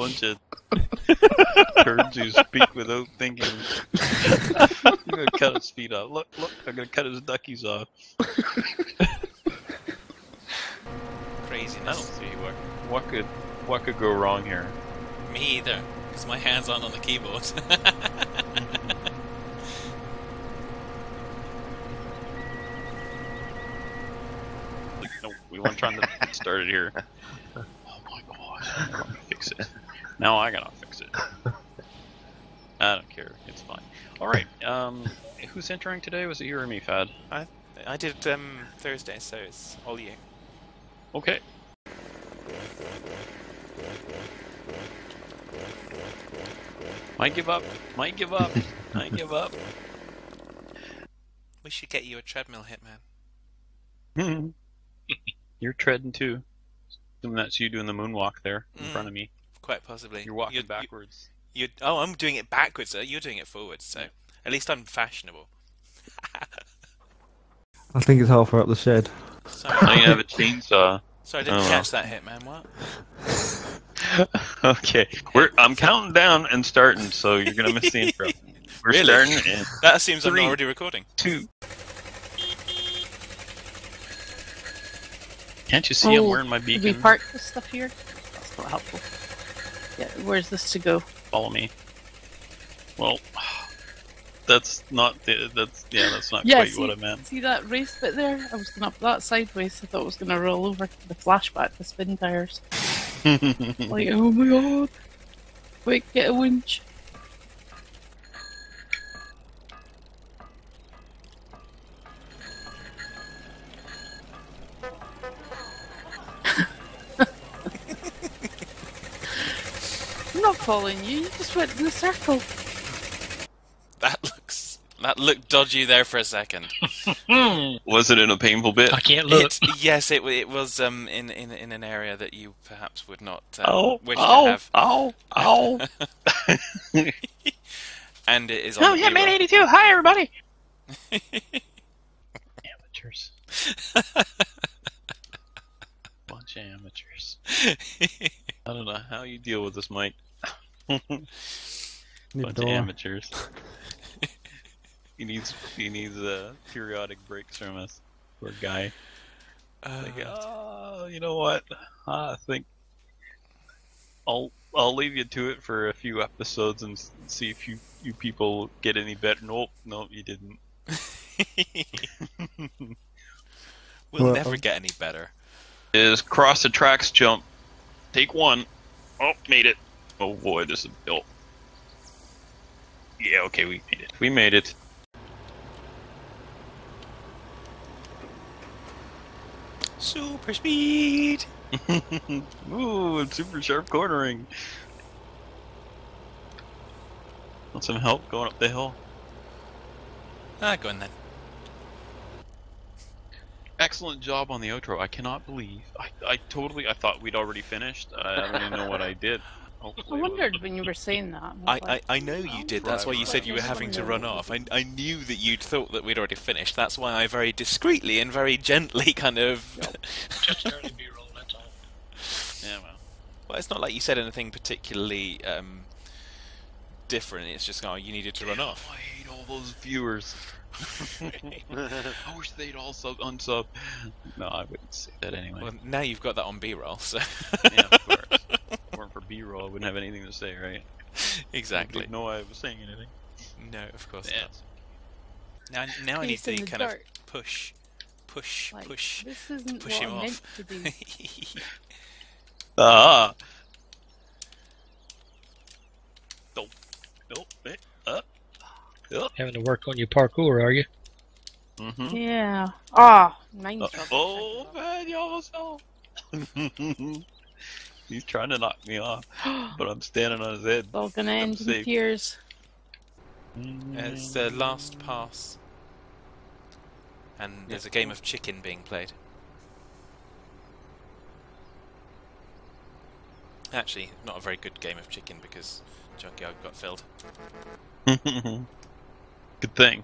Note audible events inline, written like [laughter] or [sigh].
bunch of [laughs] turds who speak without thinking. I'm gonna cut his feet off. Look, look, I'm gonna cut his duckies off. I don't Craziness. see what what could what could go wrong here. Me either, because my hands aren't on the keyboard. [laughs] No, we weren't trying to start it here. [laughs] Oh my gosh, I'm fix it. Now I gotta fix it. [laughs] I don't care. It's fine. All right. Um, who's entering today? Was it you or me, Fad? I I did um, Thursday, so it's all you. Okay. Might give up. Might give up. Might give up. [laughs] We should get you a treadmill, Hitman. [laughs] You're treading too. That's you doing the moonwalk there in Mm. front of me. Quite possibly. You're walking You'd- backwards. You, oh, I'm doing it backwards. Sir. You're doing it forwards. So at least I'm fashionable. [laughs] I think it's halfway up the shed. Sorry, I have a chainsaw. sorry I didn't Oh, well. catch that, Hitman. What? [laughs] okay, we're I'm counting down and starting, so you're gonna miss the [laughs] intro. We're Really? starting in That assumes I'm already recording. two. Can't you see I'm Oh, wearing my Did beacon? we park this stuff here? That's not helpful. Where's this to go? Follow me. Well, that's not the, that's yeah, that's not Yeah, quite see- what I meant. See that race bit there? I was going up that sideways. I thought it was going to roll over the flashback, the Spintires. [laughs] Like, oh my god. Quick, get a winch. I'm not following you, you just went in a circle. That looks that looked dodgy there for a second. [laughs] Was it in a painful bit? I can't look. It, yes, it it was um in, in in an area that you perhaps would not uh, Oh, wish oh, to have, oh, oh! [laughs] and it is on Oh, the yeah, man, eighty two. Hi, everybody. [laughs] amateurs. Bunch of amateurs. I don't know how you deal with this, Mike. [laughs] Need a Bunch of amateurs. [laughs] he needs he needs uh, periodic breaks from us. Poor guy. Uh, Like, oh, you know what? I think I'll I'll leave you to it for a few episodes and see if you you people get any better. Nope, nope, you didn't. [laughs] we'll Well, never um, get any better. Is cross the tracks jump. Take one. Oh, made it. Oh boy, this is built. Yeah, okay, we made it. We made it. Super speed. [laughs] Ooh, super sharp cornering. Want some help going up the hill? Ah, go on then. Excellent job on the outro. I cannot believe. I, I totally. I thought we'd already finished. I don't even know what I did. [laughs] I Hopefully it wondered when you were saying that. I, was I, like, I know you did. That's why you said you were having to run off. I, I knew that you'd thought that we'd already finished. That's why I very discreetly and very gently [laughs] kind of. Just started B-roll, that's all. [laughs] Yeah, well. well, it's not like you said anything particularly um, different. It's just, oh, you needed to run off. Oh, I hate all those viewers. [laughs] I wish they'd all sub unsub. No, I wouldn't say that anyway. Well, now you've got that on B-roll, so yeah, of course. if it weren't for B-roll, I wouldn't have anything to say, right? [laughs] exactly. Didn't I was saying anything. No, of course Yeah. not. Now, now I need to the kind of push, push, Like, push. This isn't push what him I'm meant off. to do. [laughs] Ah. Nope. Nope. Up. Up. Having to work on your parkour, are you? Mm-hmm. Yeah. Ah, mine's Uh, oh man, you almost fell. He's trying to knock me off, [gasps] but I'm standing on his head. It's all gonna end in tears. It's the last pass, and there's a game of chicken being played. Actually, not a very good game of chicken because Junkyard got filled. [laughs] Good thing.